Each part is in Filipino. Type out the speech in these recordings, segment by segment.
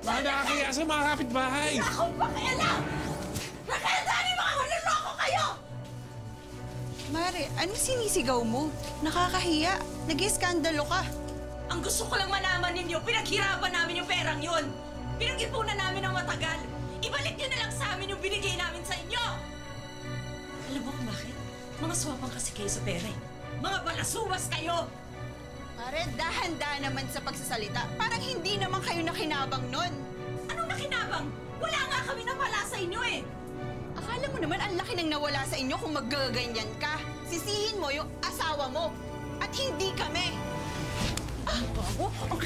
Baka nakakaya sa mga kapitbahay. Akong pakialam! Raquel, dami mga manloloko kayo! Mare, ano sinisigaw mo? Nakakahiya. Nag-iskandalo ka. Ang gusto ko lang malaman ninyo, pinaghirapan namin yung perang yun. Pinag-ipunan namin ng matagal. Ibalik niyo na lang sa amin yung binigay namin sa inyo. Alam mo kung bakit? Mga swapang kasi kayo sa pera eh. Mga balasuwas kayo! Mare, dahan-dahan naman sa pagsasalita. Parang hindi naman kayo nakinabang nun. Anong nakinabang? Wala nga kami nawala sa inyo eh. Akala mo naman ang laki nang nawala sa inyo kung magaganyan ka. Sisihin mo yung asawa mo. At hindi kami. Ang bago? Ang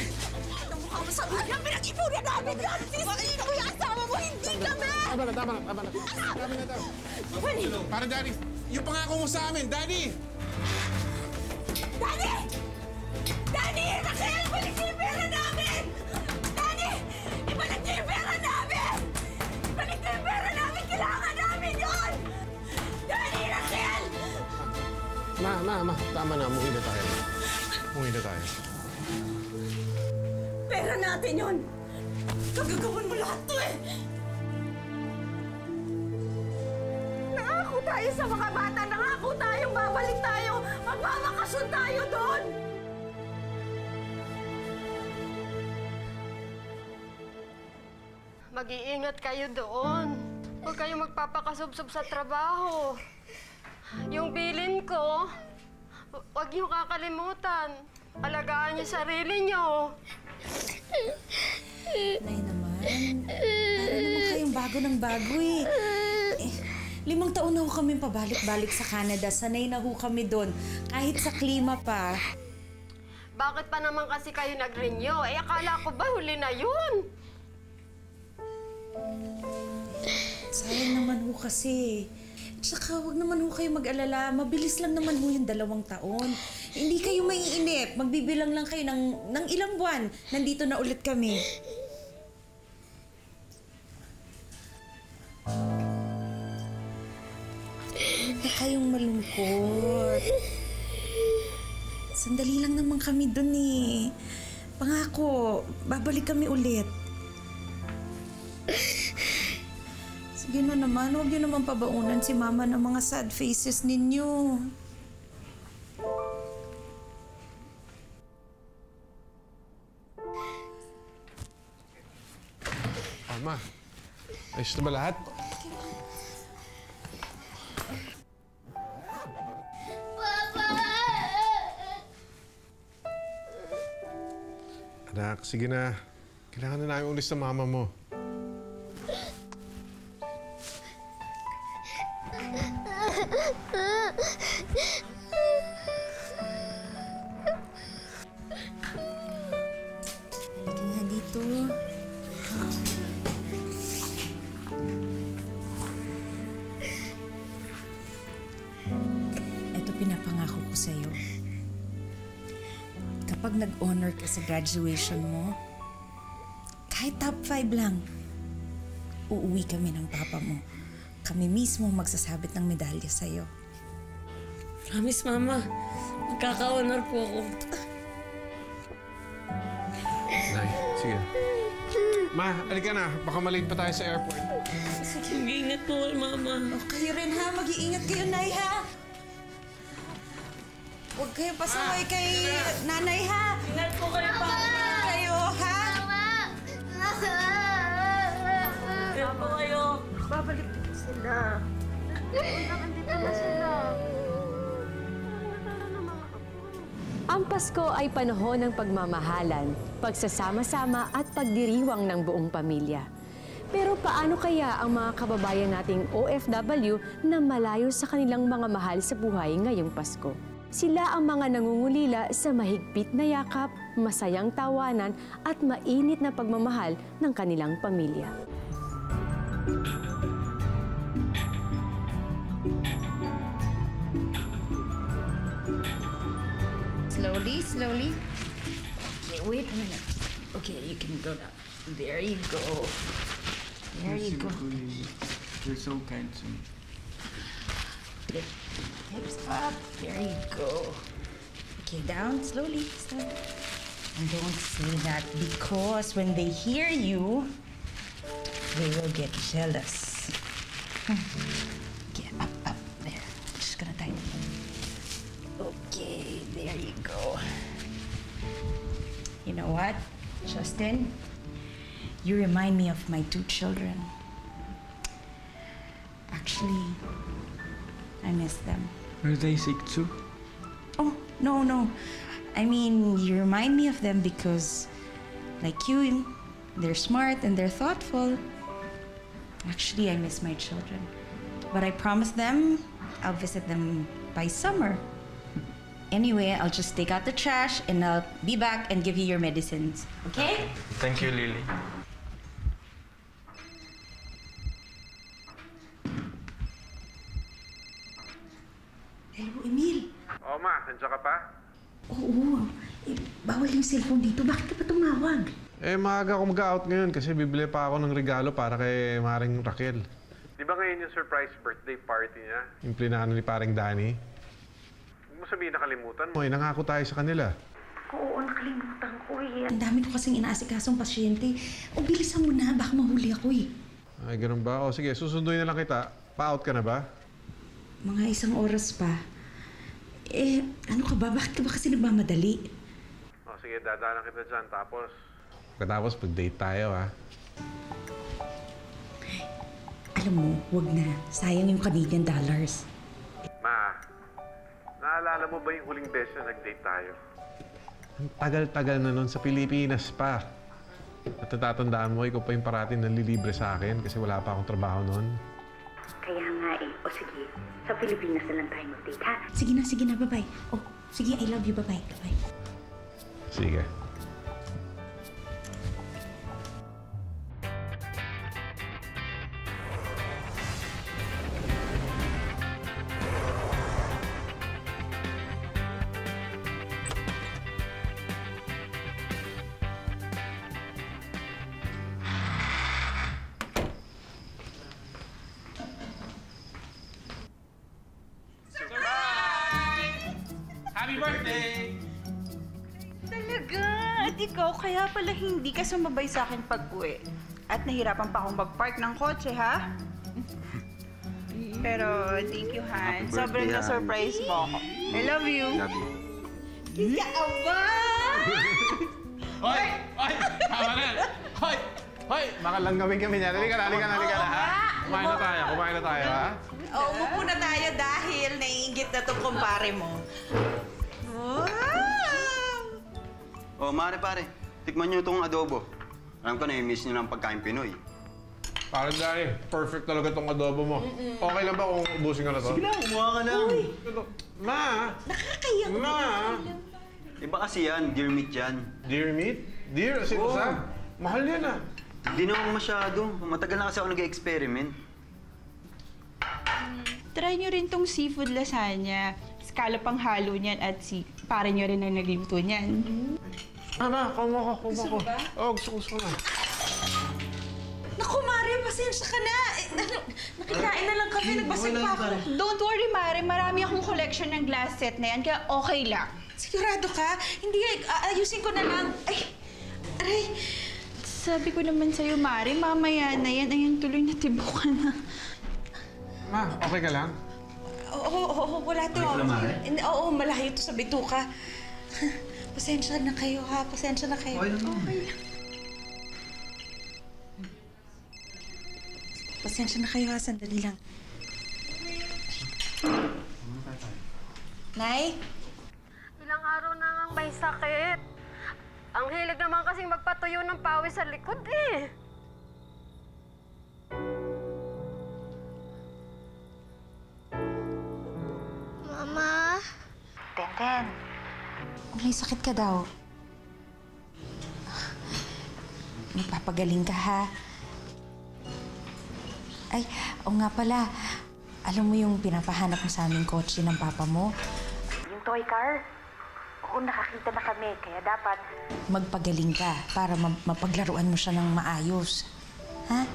ano mo sa namin yan! Sisihin mo yung asawa mo, hindi kami! Tama na, tama na, tama na. Tama na, tama. Para, Daddy, yung pangako mo sa amin, Daddy! Daddy! Daddy! Raquel! Balik niyo yung pera namin! Daddy! Ibalik niyo yung pera namin! Niyo yung pera namin! Kailangan namin yun! Daddy! Raquel! Ma, ma, ma. Tama na, umuwi na tayo. Umuwi na tayo. Pera natin yun! Kagagawan mo lahat to eh! Nangako tayo sa mga bata! Nangako tayo! Babalik tayo! Magbabakasyon tayo doon! Mag-iingat kayo doon. Huwag kayong magpapakasubsob sa trabaho. Yung bilin ko, hu- huwag niyo kakalimutan. Alagaan niyo sarili niyo. Nay naman, para naman kayong bago ng bago eh. eh. Limang taon na ho kami pabalik-balik sa Canada. Sanay na ho kami doon. Kahit sa klima pa. Bakit pa naman kasi kayo nag-renew? Eh, akala ko ba huli na yun? Sayang naman ho kasi. Tsaka huwag naman ho kayo mag-alala. Mabilis lang naman ho yung dalawang taon. Hindi kayo maiinip. Magbibilang lang kayo ng, ng ilang buwan. Nandito na ulit kami. Huwag na kayong malungkot. Sandali lang naman kami dun eh. Pangako, babalik kami ulit. Sige na naman, huwag niyo naman pabaunan si Mama ng mga sad faces ninyo. Ama, ayos na ba lahat? Anak, sige na. Kailangan na namin ulis sa mama mo. Graduation mo, kahit top 5 lang, uuwi kami ng papa mo. Kami mismo magsasabit ng medalya sa'yo. Promise, Mama. Magkaka-honor po ako. Nay, sige. Ma, alika na. Baka malate pa tayo sa airport. Mag-iingat po kayo, Mama. O kayo rin ha, mag-iingat kayo, Nay ha. Huwag kayo pasaway kay Nanay ha. Ingat po kayo, Papa. Ingat kayo ha. Ingat po kayo. Babalik sila. Andito na sila. Ang Pasko ay panahon ng pagmamahalan, pagsasama-sama at pagdiriwang ng buong pamilya. Pero paano kaya ang mga kababayan nating OFW na malayo sa kanilang mga mahal sa buhay ngayong Pasko? Sila ang mga nangungulila sa mahigpit na yakap, masayang tawanan at mainit na pagmamahal ng kanilang pamilya. Slowly, slowly. Okay, wait a minute. Okay, you can go now. There you go. There you go. You're so kind to me. Hips up. There you go. Okay, down slowly. And don't say that because when they hear you, they will get jealous. Hmm. Get up, up there. Just gonna tighten. Okay, there you go. You know what, Justin? You remind me of my two children. Actually, I miss them. Are they sick too? Oh, no, no. I mean, you remind me of them because, like you, they're smart and they're thoughtful. Actually, I miss my children. But I promise them I'll visit them by summer. Anyway, I'll just take out the trash and I'll be back and give you your medicines. Okay? Thank you, Lily. Oo, eh, bawal yung cellphone dito. Bakit ka pa tumawag? Eh, maaga ako mag-out ngayon kasi bibili pa ako ng regalo para kay Maring Raquel. Di ba ngayon yung surprise birthday party niya? Yung plinano ni Paring Danny? Huwag mo sabihin nakalimutan mo. Eh, nangako tayo sa kanila. Oo, nakalimutan ko eh. Ang dami ko kasing inaasikasong pasyente. O, bilisan mo na. Baka mahuli ako eh. Ay, ganun ba? O sige, susunduin na lang kita. Pa-out ka na ba? Mga isang oras pa. Eh, ano ka ba? Bakit ka ba kasi nagmamadali? O sige, dadaanan kita dyan. Tapos... Pagkatapos, pag-date tayo, ha? Alam mo, wag na. Sayang yung Canadian dollars. Ma, naalala mo ba yung huling beses na nag-date tayo? Ang tagal-tagal na nun sa Pilipinas pa. At natatandaan mo, ikaw pa yung parating nanlilibre sa akin kasi wala pa akong trabaho noon. Kaya. O sige, sa Pilipinas na lang tayo mag-date, ha? Sige na, sige na. Bye-bye. Oh, sige, I love you. Bye-bye. Bye-bye. Sige. Sumabay sa akin pag-uwi. At nahirapan pa akong mag-park ng kotse, ha? Pero thank you, Han. Happy Sobrang birthday, na-surprise mo ako. I love you. Love you. Kaya aba! Hoy! Hoy! Tama na! Hoy! Hoy! Baka lang gawin kami niya. Halika na, halika na, halika na, ha? Kumain na tayo, kumain na tayo, ha? Oo, umupo na tayo dahil naiingit na itong kumpare mo. Wow! Oh, mare pare, tikman niyo itong adobo. Alam ko na-miss niyo ng pagkain Pinoy. Parang dahil, perfect talaga tong adobo mo. Okay lang ba kung ubusin ko na to? Sige lang, kumuha ka lang. Ma! Nakakaya ko. Ma! Iba kasi yan, deer meat yan. Deer meat? Deer? As in, Oo. sa? Mahal yan, ah. Hindi naman masyado. Matagal na kasi ako nag-experiment. Try nyo rin tong seafood lasagna. Scallop ang halo niyan at si pare nyo rin ang nagluto niyan. Ah, ma, kumuha ko, kumuha ko. Oo, gusto ko, gusto ko na. Naku, Mare, pasensya ka na. Eh, ano, nakikain na lang kami, nagbasag pa ako. Don't worry, Mare. Marami akong collection ng glass set na yan, kaya okay lang. Sigurado ka? Hindi, aayusin ko na lang. Ay, aray. Sabi ko naman sa'yo, Mare, mamaya na yan. Ayun, tuloy na tibukan na. Ma, okay ka lang? Oo, oo, oo, wala to. Hindi, Oo, malayo to sa bituka. Pasensya na kayo, ha? Pasensya na kayo. Okay lang. Pasensya na kayo, ha? Sandali lang. Nay? Ilang araw na ngang may sakit. Ang hilig naman kasing magpatuyo ng pawis sa likod eh. May sakit ka daw. Magpapagaling ka, ha? Ay, o nga pala. Alam mo yung pinapahanap mo sa aming kotse ng papa mo? Yung toy car? Oo, nakakita na kami. Kaya dapat... Magpagaling ka para ma- mapaglaruan mo siya ng maayos. Ha?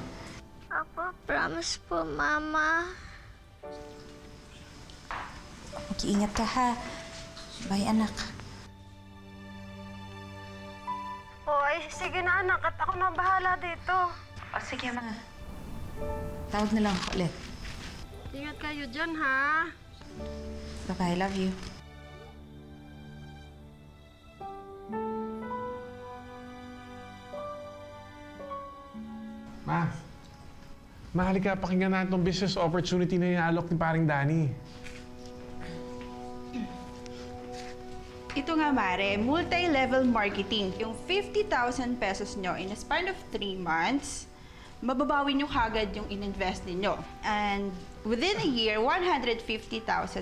Apo, promise po, Mama. Mag-iingat ka, ha? Bye, anak. Ay, sige na anak, at ako na bahala dito. O sige, mga. Tawag na lang ako ulit. Ingat kayo dyan, ha? Bye-bye, love you. Ma, mahali ka, pakinggan natin itong business opportunity na inaalok ni paring Danny. Ito nga, Mare, multi-level marketing. Yung 50,000 pesos nyo in a span of 3 months, mababawi nyo kagad yung in-invest ninyo. And within a year, 150,000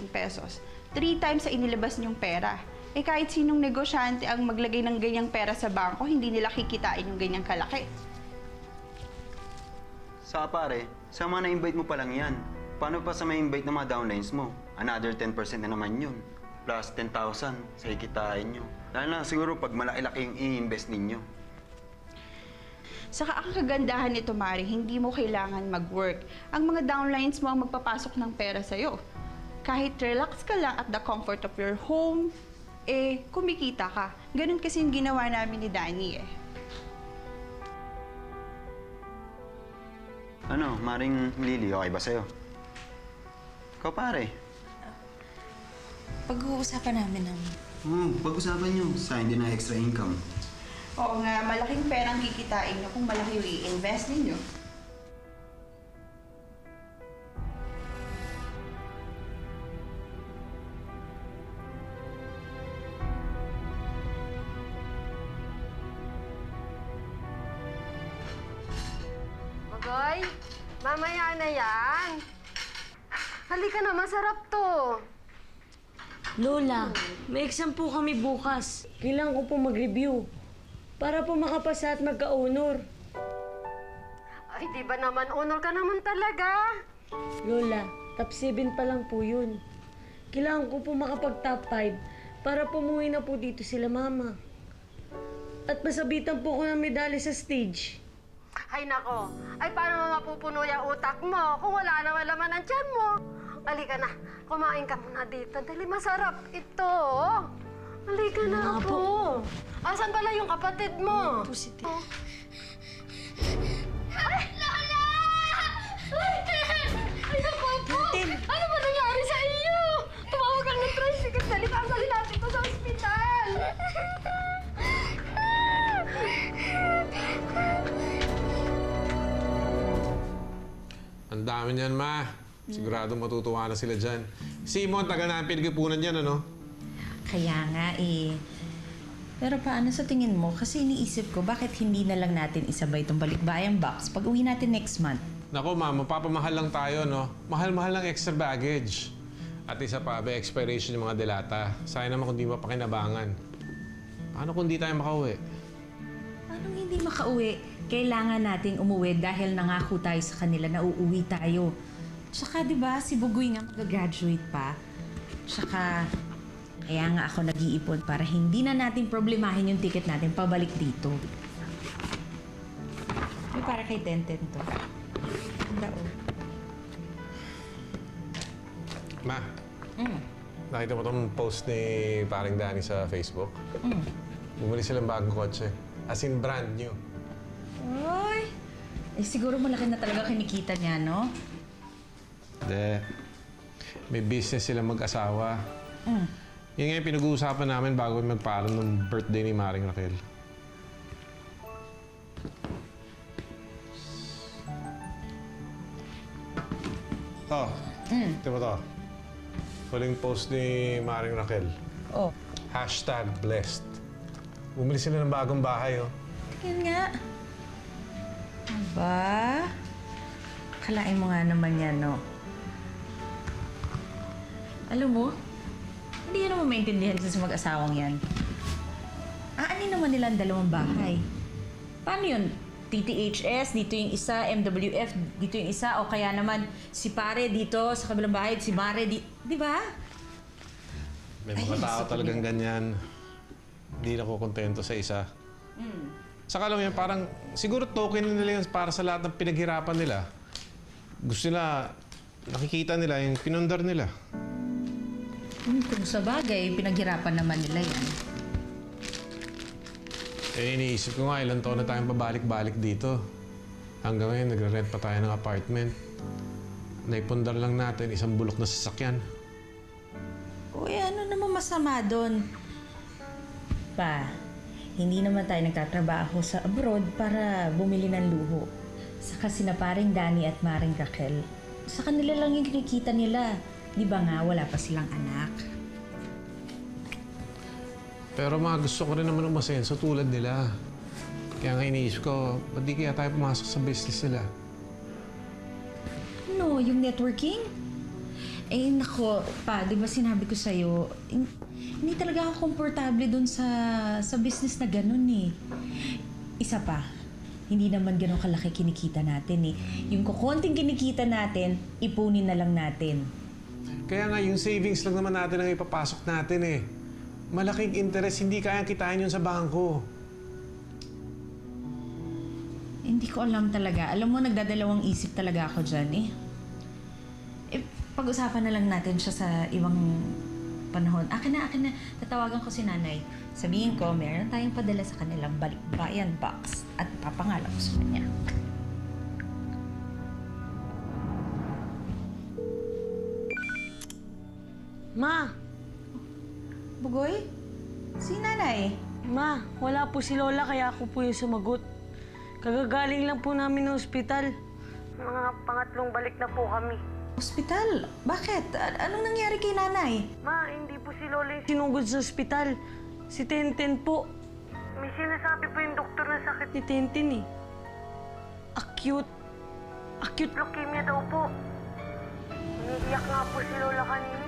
pesos. Three times sa inilabas nyong pera. Eh kahit sinong negosyante ang maglagay ng ganyang pera sa bangko, hindi nila kikitain yung ganyang kalaki. Sa pare, sa mga na-invite mo pa lang yan. Paano pa sa ma-invite ng mga downlines mo? Another 10% na naman yun. Plus 10,000 sa ikitain nyo. Lalo na siguro pag malaki-laki yung i-invest ninyo. Saka ang kagandahan nito, Mari, hindi mo kailangan mag-work. Ang mga downlines mo ang magpapasok ng pera sa'yo. Kahit relax ka lang at the comfort of your home, eh, kumikita ka. Ganun kasi yung ginawa namin ni Danny eh. Ano, Maring Lily, okay ba sa'yo? Ikaw pare. Pag-uusapan namin ng... Hmm, pag-usapan nyo. Sa hindi na extra income. Oo nga, malaking perang kikitain nyo kung malaki yung i-invest ninyo. Magoy, mamaya na yan. Halika na, masarap to. Lola, may exam po kami bukas. Kailangan ko po mag-review. Para po makapasa at magka-honor. Ay, di ba naman, honor ka naman talaga. Lola, top 7 pa lang po yun. Kailangan ko po makapag-top 5 para pumuwi na po dito sila mama. At masabitan po ko ng medalya sa stage. Ay nako, ay paano mapupuno yung utak mo kung wala naman laman ang tiyan mo? Halika na, kumain ka muna dito. Dali, masarap ito. Halika na po. Asan pala yung kapatid mo? Positive. Oh. Ay, Lola! Ay, naku po! Ano ba nangyari sa iyo? Tumawag ng tricycle. Dali, pasalin natin to sa ospital. Ang dami niyan, ma. Sigurado matutuwa na sila dyan. Simon, tagal na ang pinag-ipunan dyan, ano? Kaya nga eh. Pero paano sa tingin mo? Kasi iniisip ko, bakit hindi na lang natin isabay itong balikbayang box pag uwi natin next month? Nako, ma, mapapamahal lang tayo, no? Mahal-mahal lang extra baggage. At isa pa, may expiration yung mga delata. Sayang naman kung di mapakinabangan. Paano kung di tayo makauwi? Paano hindi makauwi? Kailangan nating umuwi dahil nangako tayo sa kanila na uuwi tayo. Tsaka, di ba, si Bugoy nga mag-graduate pa. Tsaka, kaya nga ako nag-iipon para hindi na natin problemahin yung ticket natin pabalik dito. May para kay Tenten to. Ganda oh. Ma, Mm. nakita mo tong post ni paring Danny sa Facebook? Mm. Bumili silang bagong kotse. As in brand new. Uy! Eh, siguro malaki na talaga kinikita niya, no? De, may business silang mag-asawa. Mm. Yun nga yung pinag-uusapan namin bago magpaalam ng birthday ni Maring Raquel. To, Mm. ito mo to. Huling post ni Maring Raquel. Oh. Hashtag blessed. Bumili sila ng bagong bahay, oh. Tingnan nga. Aba? Kalain mo nga naman yan, no? Alam mo, hindi yan naman maintindihan sa mag-asawang yan. Aanin naman nila ang dalawang bahay. Paano yun? TTHS, dito yung isa, MWF, dito yung isa, o kaya naman si pare dito sa kabilang bahay, si Mare di, di ba? May mga Ay, tao talagang ganyan. Hindi na kontento sa isa. Hmm. Saka alam mo yan, parang siguro token na nila yan para sa lahat ng pinaghirapan nila. Gusto nila, nakikita nila yung pinundar nila. Hmm, kung sa bagay, pinaghirapan naman nila yan. Eh, iniisip ko nga, ilang taon na tayong pabalik-balik dito. Hanggang ngayon, nagre-rent pa tayo ng apartment. Naipundar lang natin isang bulok na sasakyan. Uy, ano naman masama doon? Pa, hindi naman tayo nagtatrabaho sa abroad para bumili ng luho. Saka sina paring Danny at Maring Raquel, sa kanila lang yung kinikita nila. Di ba nga, wala pa silang anak. Pero mga gusto ko rin naman umasenso tulad nila. Kaya nga iniisip ko, ba't di kaya tayo pumasok sa business nila? No, yung networking? Eh, nako, pa, di ba sinabi ko sa'yo, hin- hindi talaga ako komportable dun sa, sa business na ganun eh. Isa pa, hindi naman ganun kalaki kinikita natin eh. Yung kukonting kinikita natin, ipunin na lang natin. Kaya nga, yung savings lang naman natin ang ipapasok natin eh. Malaking interest, hindi kayang kitain yun sa bangko. Hindi ko alam talaga. Alam mo, nagdadalawang isip talaga ako dyan eh. Eh, pag-usapan na lang natin siya sa ibang panahon. Akin na, akin na. Tatawagan ko si nanay. Sabihin ko, meron tayong padala sa kanilang balikbayan box at papangalan ko sa kanya. Ma! Bugoy? Si nanay? Ma, wala po si Lola kaya ako po yung sumagot. Kagagaling lang po namin ng ospital. Mga pangatlong balik na po kami. Hospital? Bakit? A- anong nangyari kay nanay? Ma, hindi po si Lola yung sinugod sa ospital. Si Tenten po. May sinasabi po yung doktor na sakit ni Tenten eh. Acute. Acute leukemia daw po. Umiiyak nga po si Lola kanina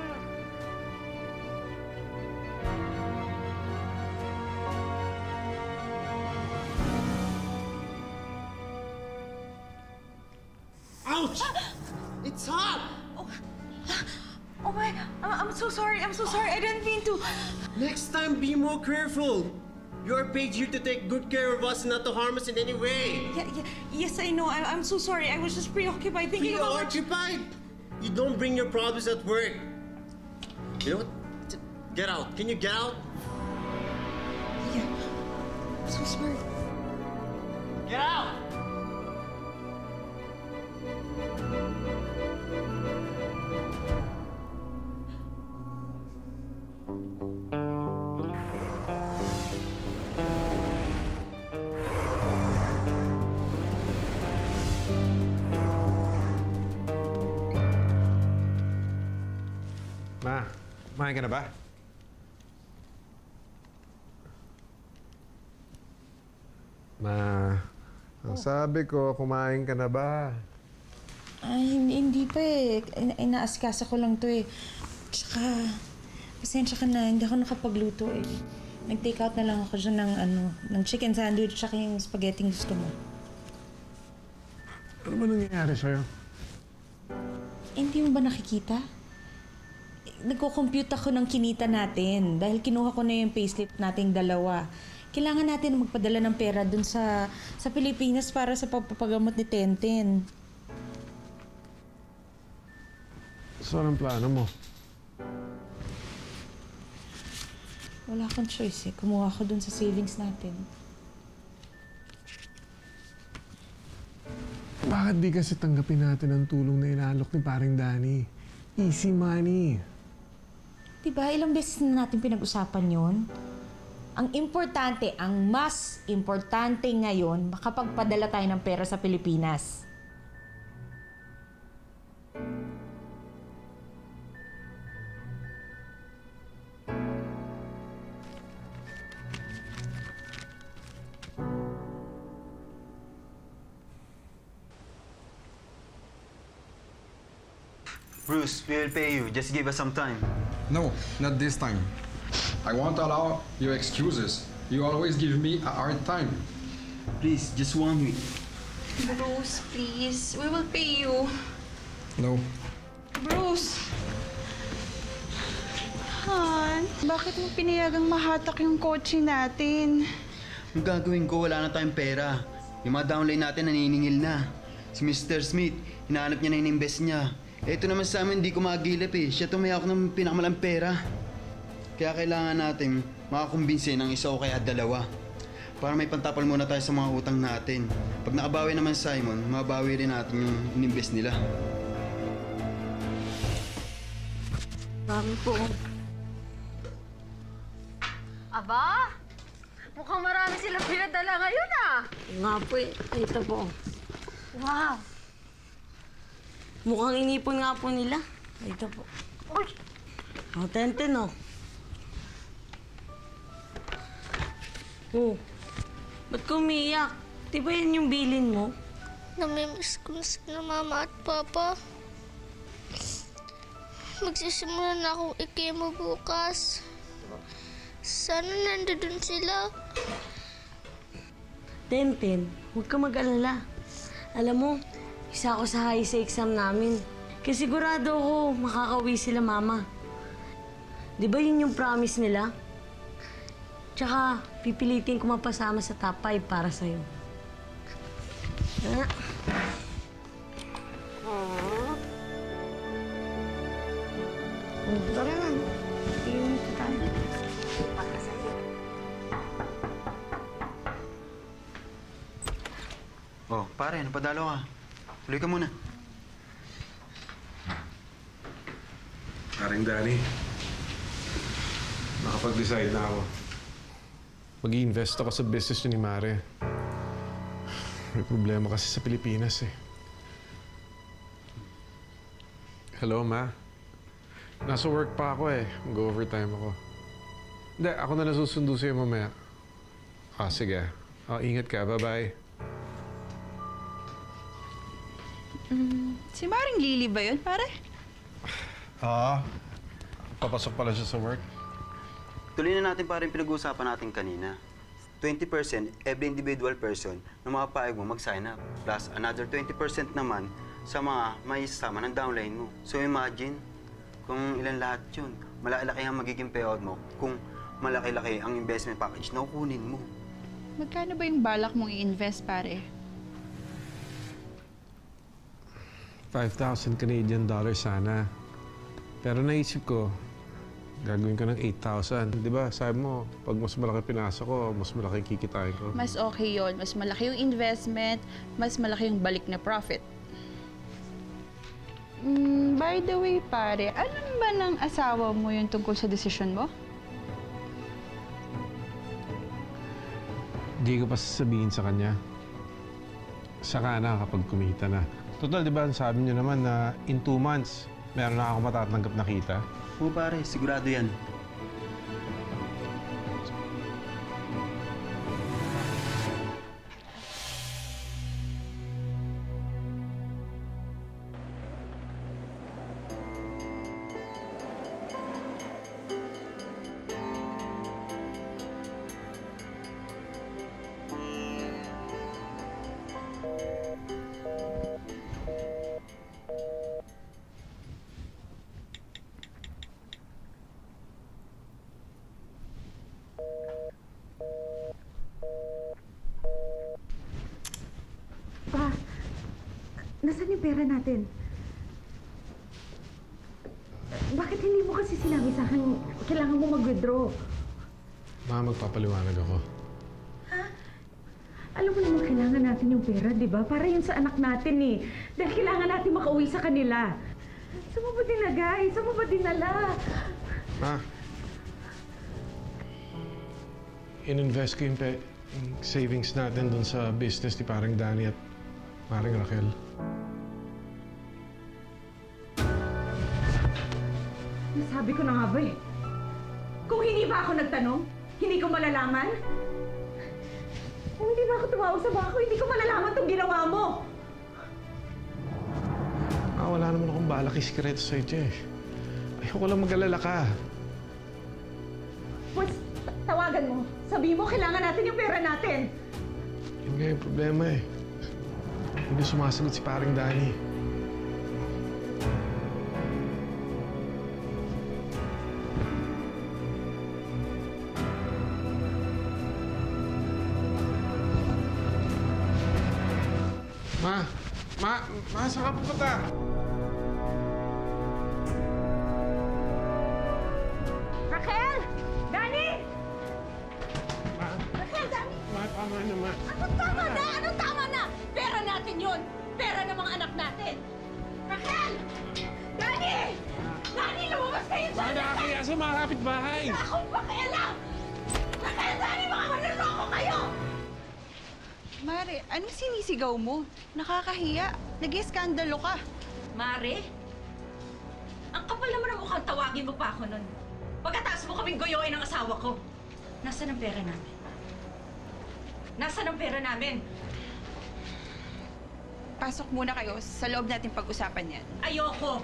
Ouch! It's hot! Oh, oh my, I'm, I'm so sorry. I'm so sorry. I didn't mean to. Next time, be more careful. You're paid here to take good care of us and not to harm us in any way. Yeah, yeah, yes, I know. I, I'm so sorry. I was just preoccupied thinking about Preoccupied? You don't bring your problems at work. You know what? Get out. Can you get out? Yeah. I'm so sorry. Get out! Ka na ba? Ma, ang sabi ko, kumain ka na ba? Ay, hindi, hindi pa eh. Ina- Inaaskasa ko lang to eh. Tsaka, pasensya ka na, hindi ako nakapagluto eh. Nag-take out na lang ako dyan ng, ano, ng chicken sandwich tsaka yung spaghetti gusto mo. Ano ba nangyayari sa'yo? Eh, hindi mo ba nakikita? Nagko-compute ako ng kinita natin dahil kinuha ko na yung payslip nating dalawa. Kailangan natin magpadala ng pera dun sa sa Pilipinas para sa pagpapagamot ni Tenten. So, anong plano mo? Wala akong choice eh. Kumuha ko dun sa savings natin. Bakit di kasi tanggapin natin ang tulong na inalok ni paring Danny? Easy money. Diba, ilang beses na natin pinag-usapan yon. Ang importante, ang mas importante ngayon, makapagpadala tayo ng pera sa Pilipinas. Bruce, we will pay you. Just give us some time. No, not this time. I won't allow your excuses. You always give me a hard time. Please, just one week. Bruce, please. We will pay you. No. Bruce! Han, bakit mo pinayagang mahatak yung kotse natin? Ang gagawin ko, wala na tayong pera. Yung mga downline natin naniningil na. Si Mr. Smith, hinahanap niya na yung invest niya. Ito naman sa amin, hindi ko magilip eh. Siya tumayak ng pinakamalang pera. Kaya kailangan natin makakumbinsi ng isa o kaya dalawa. Para may pantapal muna tayo sa mga utang natin. Pag nakabawi naman si Simon, mabawi rin natin yung ininvest nila. Marami po. Aba, mukhang marami silang pinadala ngayon ah. Nga po eh. Ito po. Wow. Mukhang inipon nga po nila. Ito po. Uy, O, tenten oh. Oh, ba't ka umiiyak? Di ba yan yung bilin mo? Namimiss ko na sila mama at papa. Magsisimula na akong ikemo bukas. Sana nandun sila. Tenten, huwag ka mag-alala. Alam mo, isa ako sa high sa exam namin. Kasi sigurado ako makakauwi sila mama. Di ba yun yung promise nila? Tsaka, pipilitin ko mapasama sa top 5 para sa'yo. Ah. Oh, tara na. Iyon tayo. Para sa'yo. Oh, pare, napadalo ka. Tuloy ka muna. Paring Danny, nakapag-decide na ako. mag invest ako sa business ni Mare. May problema kasi sa Pilipinas eh. Hello, Ma? Nasa work pa ako eh. Mag-overtime ako. Hindi, ako na nasusundo sa'yo mamaya. Ah, sige. Ah, ingat ka. Bye-bye. Si Maring Lily ba yun, pare? Ah, papasok pala siya sa work. Tuloy na natin pa rin pinag-uusapan natin kanina. 20% every individual person na mapapayag mo mag-sign up. Plus another 20% naman sa mga may sasama ng downline mo. So imagine kung ilan lahat yun. Malaki-laki ang magiging payout mo kung malaki-laki ang investment package na kukunin mo. Magkano ba yung balak mong i-invest, pare? 5,000 Canadian dollars sana. Pero naisip ko, gagawin ko ng 8,000. Di ba, sabi mo, pag mas malaki pinasa ko, mas malaki kikitain ko. Mas okay yon, Mas malaki yung investment, mas malaki yung balik na profit. Mm, by the way, pare, alam ba ng asawa mo yung tungkol sa desisyon mo? Hindi ko pa sasabihin sa kanya. Saka na kapag kumita na. Total, di ba, sabi niyo naman na in two months, meron na ako matatanggap na kita. Oo pare, sigurado yan. Pera, di ba? Para yun sa anak natin eh. Dahil kailangan natin makauwi sa kanila. Saan mo ba dinagay? Saan mo ba dinala? Ma, in-invest ko yung, yung savings natin dun sa business ni parang Danny at parang Raquel. Nasabi ko na nga ba eh. Kung hindi ba ako nagtanong, hindi ko malalaman? Kung hindi ba ako tumawa sa bako, hindi ko malalaman itong ginawa mo. Ah, wala naman akong balak isikreto sa'yo, eh. Ayoko lang mag-alala ka. Once, tawagan mo. Sabi mo, kailangan natin yung pera natin. Yun nga yung problema eh. Hindi sumasagot si paring Danny. Ma! Ma, saan ka pupunta? Raquel! Danny! Ma! Raquel, Danny! Ma, tama naman. Anong tama na? Anong tama na? Pera natin yun! Pera ng mga anak natin! Raquel! Dani! Dani, lumabas kayo dyan! Baka nakakaya sa mga kapitbahay. Wala akong pakialam! Mare, anong sinisigaw mo? Nakakahiya. Nag-iskandalo ka. Mare? Ang kapal naman ang mukhang tawagin mo pa ako nun. Pagkatapos mo kaming goyoin ng asawa ko. Nasaan ang pera namin? Nasaan ang pera namin? Pasok muna kayo. Sa loob natin pag-usapan yan. Ayoko!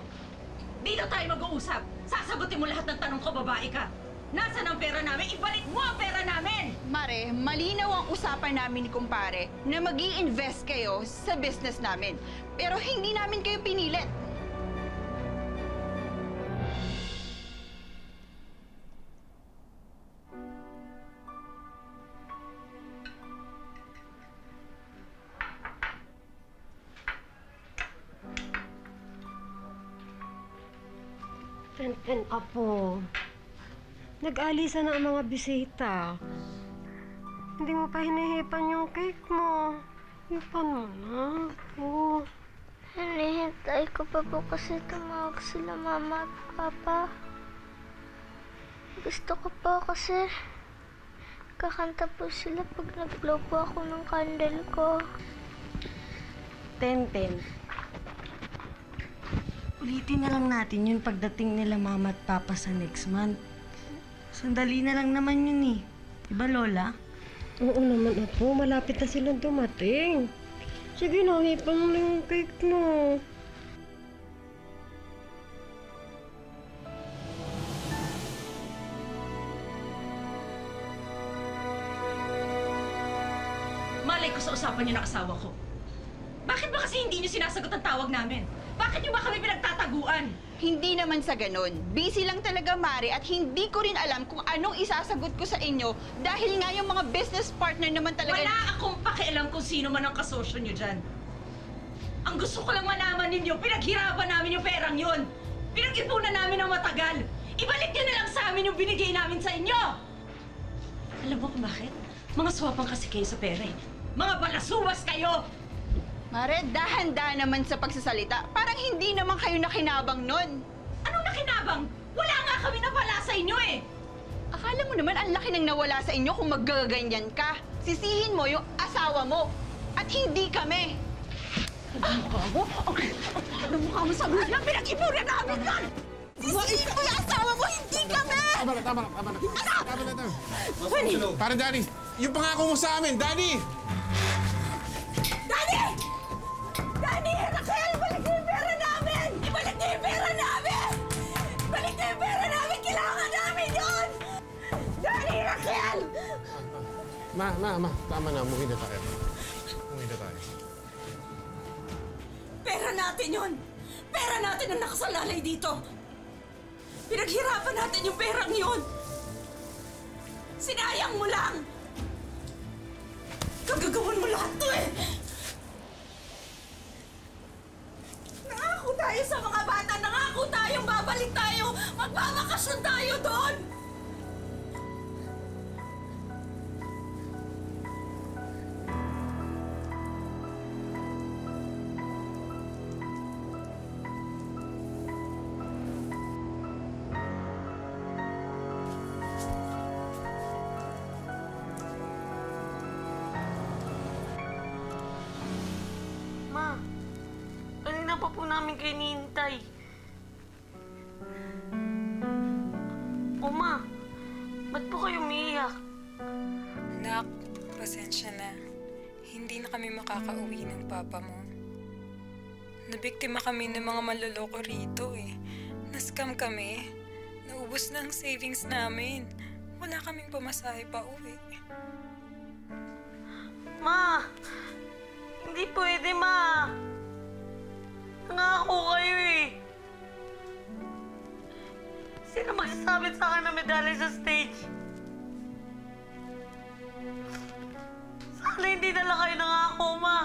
Dito tayo mag-uusap. Sasagutin mo lahat ng tanong ko, babae ka. Nasaan ang pera namin? Ibalik mo ang pera namin! Mare, malinaw ang usapan namin ni kumpare na mag invest kayo sa business namin. Pero hindi namin kayo pinilit. Ten-ten, apo. Nag-alisa na ang mga bisita. Hindi mo pa hinihipan yung cake mo. Hipan mo na. Oh. Hinihintay ko pa po kasi tumawag sila mama at papa. Gusto ko po kasi kakanta po sila pag nag-blow po ako ng candle ko. Ten-ten. Ulitin na lang natin yun pagdating nila mama at papa sa next month. Sandali na lang naman yun eh. Diba, Lola? Oo naman, apo. Malapit na silang dumating. Sige na, hipan mo na yung cake mo. Malay ko sa usapan niyo ng asawa ko. Bakit ba kasi hindi niyo sinasagot ang tawag namin? Bakit niyo ba kami pinagtataguan? Hindi naman sa ganun. Busy lang talaga, Mare, at hindi ko rin alam kung anong isasagot ko sa inyo dahil nga yung mga business partner naman talaga... Wala akong pakialam kung sino man ang kasosyo niyo dyan. Ang gusto ko lang malaman ninyo, pinaghirapan namin yung perang yun. Pinag-ipunan namin ng matagal. Ibalik niyo na lang sa amin yung binigay namin sa inyo. Alam mo kung bakit? Mga swapang kasi kayo sa pera eh. Mga balasuwas kayo! Mare, dahan-dahan naman sa pagsasalita. Parang hindi naman kayo nakinabang nun. Anong nakinabang? Wala nga kami napala sa inyo eh! Akala mo naman ang laki nang nawala sa inyo kung magaganyan ka. Sisihin mo yung asawa mo. At hindi kami. Ang mukha mo? Ang mukha mo sa buhay na pinag-ipunan namin yan! Sisihin mo yung asawa mo, hindi kami! Tama na, tama na, tama na. Tama na, tama. Honey! Para, Daddy, yung pangako mo sa amin! Daddy! Ma, ma, ma, tama na, umuwi na tayo. Umuwi na tayo. Pera natin yun! Pera natin ang nakasalalay dito! Pinaghirapan natin yung perang yun! Sinayang mo lang! Kagagawan mo lahat to eh! Nangako tayo sa mga bata! Nangako tayong babalik tayo! Magbabakasyon tayo doon! Kanina pa po namin kayo hinihintay. O ma, ba't po kayo umiiyak? Nak, pasensya na. Hindi na kami makakauwi ng papa mo. Nabiktima kami ng mga maloloko rito eh. Nascam kami. Naubos na ang savings namin. Wala kaming pamasahe pa uwi. Ma, hindi pwede ma. Nangako kayo eh. Sino magsasabit sa akin ng medalya sa stage? Sana hindi na lang kayo nangako, ma.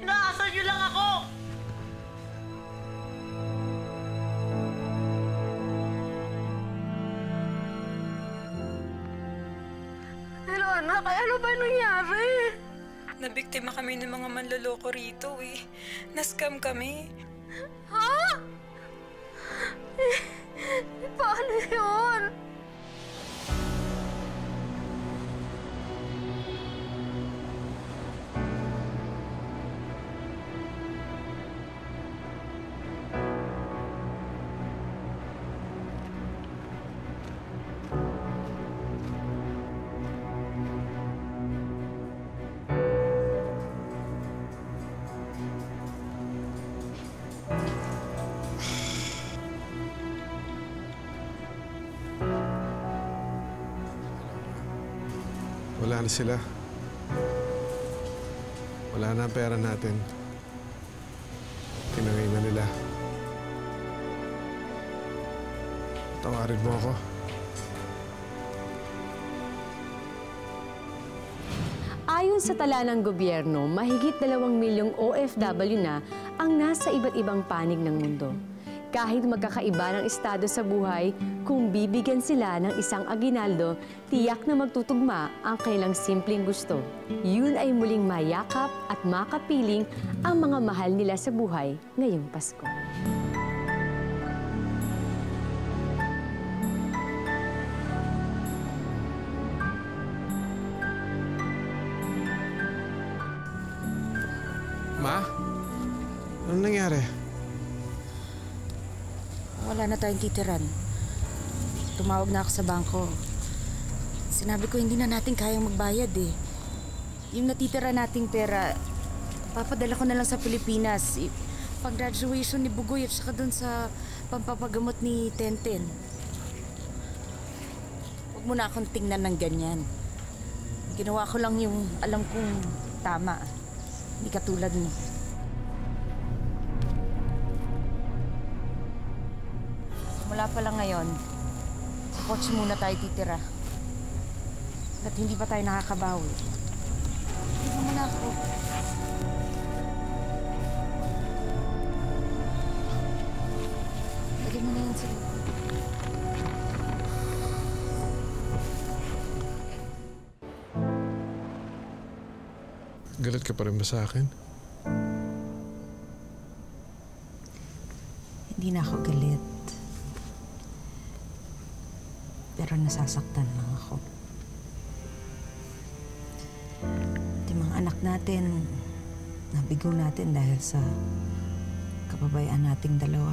Inaasar niyo lang ako. Pero anak, anak, ano ba nangyari? Nabiktima kami ng mga manloloko rito eh. Nascam kami. Ha? Paano yun? Wala na sila. Wala na ang pera natin. Tinangay na nila. Tawarin mo ako. Ayon sa tala ng gobyerno, mahigit dalawang milyong OFW na ang nasa iba't ibang panig ng mundo. Kahit magkakaiba ng estado sa buhay, kung bibigyan sila ng isang aginaldo, tiyak na magtutugma ang kanilang simpleng gusto. Yun ay muling mayakap at makapiling ang mga mahal nila sa buhay ngayong Pasko. Na tayong titiran. Tumawag na ako sa bangko. Sinabi ko hindi na natin kayang magbayad eh. Yung natitira nating pera, papadala ko na lang sa Pilipinas. Pag-graduation ni Bugoy at saka dun sa pampapagamot ni Tenten. Huwag mo na akong tingnan ng ganyan. Ginawa ko lang yung alam kong tama. Hindi katulad mo. Mula pa lang ngayon, sa kotse muna tayo titira. At hindi pa tayo nakakabawi. Hindi mo na ako. Lagyan mo na yan sa. Galit ka pa rin ba sa akin? Hindi na ako galit. Pero nasasaktan lang ako. Yung mga anak natin, nabigo natin dahil sa kapabayaan nating dalawa.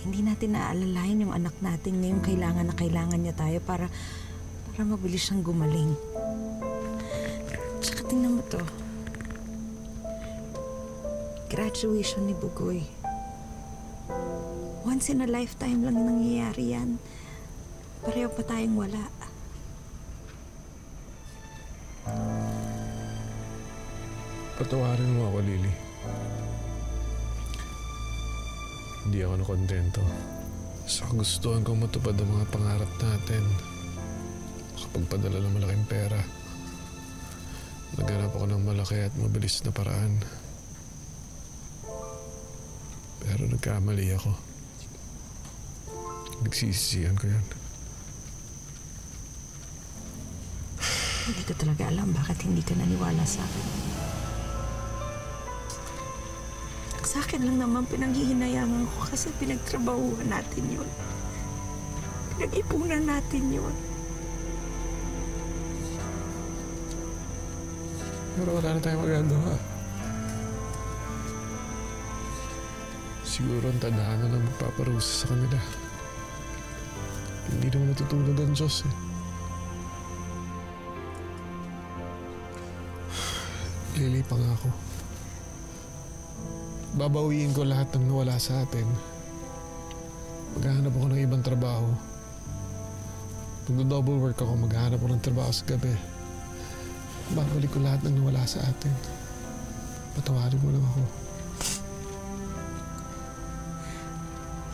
Hindi natin naaalalayan yung anak natin ngayong kailangan na kailangan niya tayo para para mabilis siyang gumaling. Tsaka tingnan mo to. Graduation ni Bugoy. Once in a lifetime lang nangyayari yan. Pareho pa tayong wala. Patawarin mo ako, Lily. Hindi ako nakontento. Sa kagustuhan kong matupad ang mga pangarap natin. Makapagpadala ng malaking pera. Naghanap ako ng malaki at mabilis na paraan. Pero nagkamali ako. Nagsisisihan ko yan. Hindi ko talaga alam bakit hindi ka naniwala sa akin. Sa akin lang naman pinaghihinayangan ko kasi pinagtrabahuhan natin yun. Pinag-ipunan natin yun. Pero wala na tayong magagawa. Siguro ang tadhana lang magpaparusa sa kanila. Hindi naman natutulog ang Diyos eh. Lili pa nga ako. Babawiin ko lahat ng nawala sa atin. Maghahanap ako ng ibang trabaho. Magdo-double work ako, maghahanap ako ng trabaho sa gabi. Babalik ko lahat ng nawala sa atin. Patawarin mo lang ako.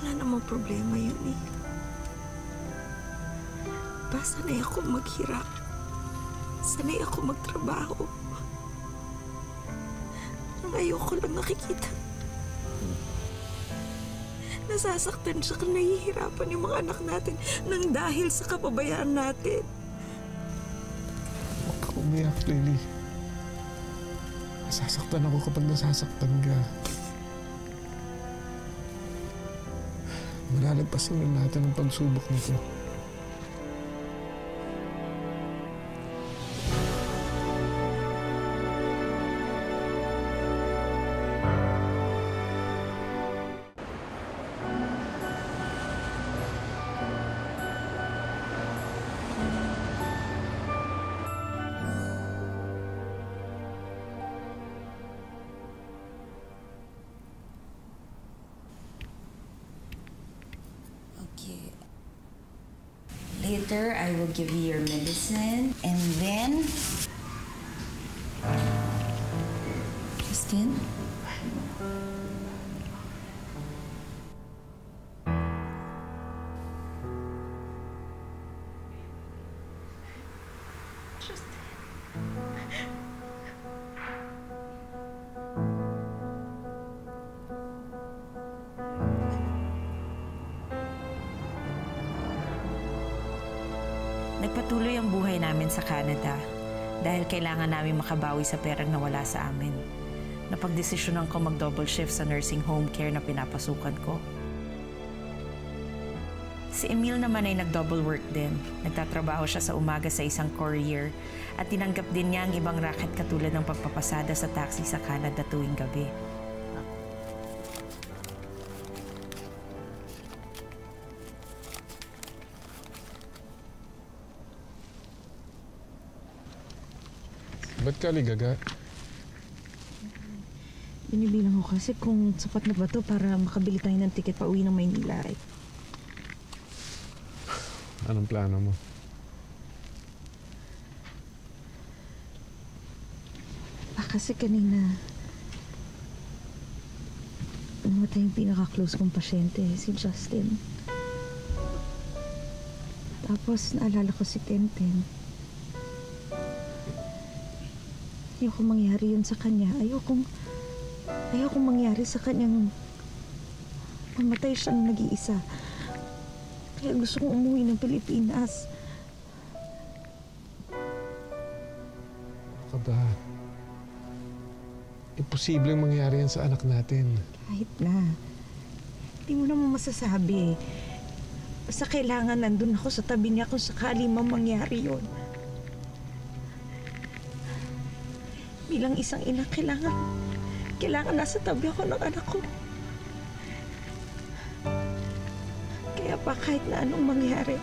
Wala namang problema yun eh. Basta sanay ako maghirap. Sanay ako magtrabaho. Ang ayoko lang nakikita. nasasaktan siya kung nahihirapan yung mga anak natin nang dahil sa kapabayaan natin. Huwag ka umiyak, Lily. Nasasaktan ako kapag nasasaktan ka. Malalagpasin lang natin ang pagsubok nito. Later, I will give you your medicine. And then... Justin? Canada dahil kailangan namin makabawi sa perang nawala sa amin. Napagdesisyonan ko mag-double shift sa nursing home care na pinapasukan ko. Si Emil naman ay nag-double work din. Nagtatrabaho siya sa umaga sa isang courier at tinanggap din niya ang ibang racket katulad ng pagpapasada sa taxi sa Canada tuwing gabi. Ba't ka ligaga? Binibilang ko kasi kung sapat na ba to para makabili tayo ng ticket pa uwi ng Maynila eh. Anong plano mo? Ah, kasi kanina namatay yung pinaka-close kong pasyente, si Justin. Tapos naalala ko si Tenten. Ayoko mangyari yun sa kanya. Ayoko, ayoko mangyari sa kanyang mamatay siyang nag-iisa. Kaya gusto kong umuwi ng Pilipinas. Ka ba? Imposibleng mangyari yan sa anak natin. Kahit na. Hindi mo naman masasabi. Basta kailangan nandun ako sa tabi niya kung sakali man mangyari yun. Bilang isang ina, kailangan, kailangan nasa tabi ako ng anak ko. Kaya pa kahit na anong mangyari,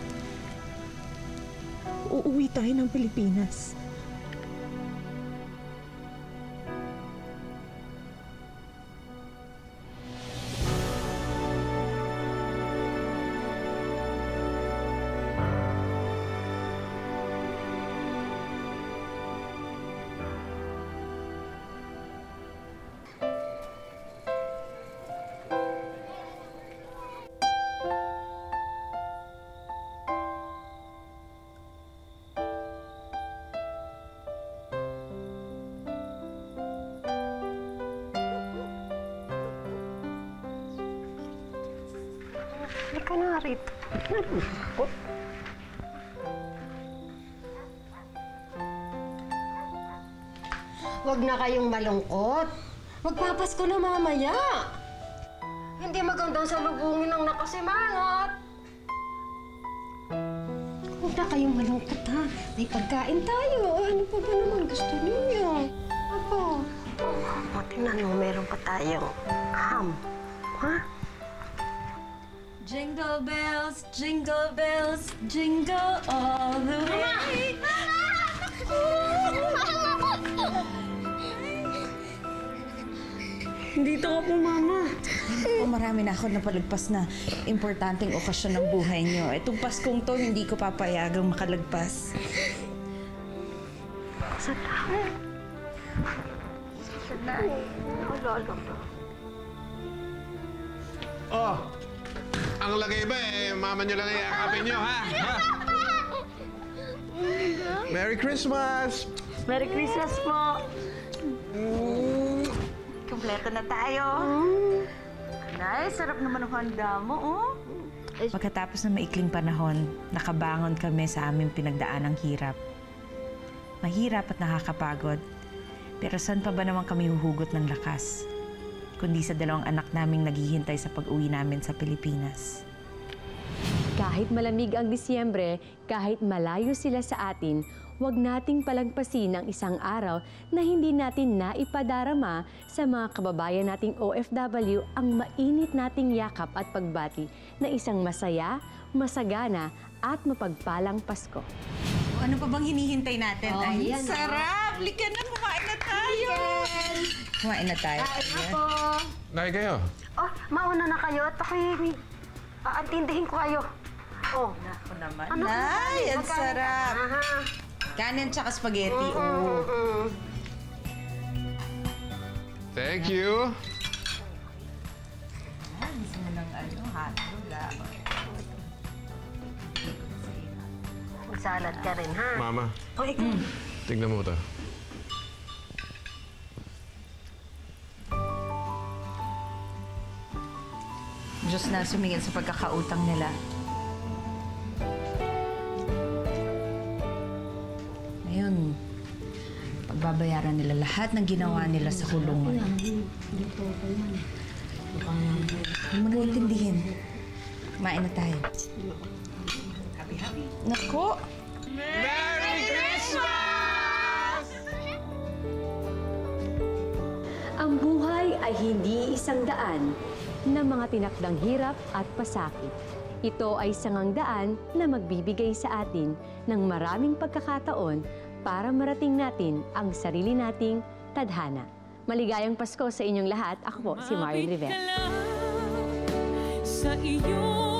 uuwi tayo ng Pilipinas. Halika na rito. Nalungkot. Huwag na kayong malungkot. Magpapasko na mamaya. Hindi magandang salubungin ng nakasimangot. Huwag na kayong malungkot ha. May pagkain tayo. Ano pa ba naman gusto ninyo? Apo. Buti na no, meron pa tayong ham. Ha? Jingle bells, jingle bells, jingle all the way. Dito ka po, Mama. Kung marami na ako napalagpas na importanteng okasyon ng buhay niyo. Itong Paskong to, hindi ko papayagang makalagpas. Salamat. Salamat. Naalala ko. Oh! Ang lagay ba eh, mama nyo lang iyakapin nyo, ha? ha? Merry Christmas! Merry Christmas po. Kompleto na tayo. Nay, sarap naman ang handa mo, oh. Pagkatapos ng maikling panahon, nakabangon kami sa aming pinagdaanang hirap. Mahirap at nakakapagod. Pero saan pa ba naman kami huhugot ng lakas? Kundi sa dalawang anak naming naghihintay sa pag-uwi namin sa Pilipinas. Kahit malamig ang Disyembre, kahit malayo sila sa atin, huwag nating palagpasin ang isang araw na hindi natin naipadarama sa mga kababayan nating OFW ang mainit nating yakap at pagbati na isang masaya, masagana at mapagpalang Pasko. Ano pa bang hinihintay natin? Oh, Ay, yan, sarap! Lika na, kumain na tayo! Kumain na tayo. Ako. Nay kayo. Oh, mauna na kayo at ako'y aantindihin ko kayo. Oh. Ako naman. Ano? Ay, ang sarap! Aha. Kanin tsaka spaghetti, Mm, oh. mm. Thank you. Gusto mo ng ano, hotdog ah. Magsalad ka rin, ha? Mama, Oh, ikaw. tignan mo to. Diyos na sumingin sa pagkakautang nila. Ngayon, pagbabayaran nila lahat ng ginawa nila sa kulungan. Huwag mo na intindihin. Kumain na tayo. Nako! Merry Christmas! Ang buhay ay hindi isang daan na mga tinakdang hirap at pasakit. Ito ay sangang daan na magbibigay sa atin ng maraming pagkakataon para marating natin ang sarili nating tadhana. Maligayang Pasko sa inyong lahat. Ako po si Marian Rivera. sa iyong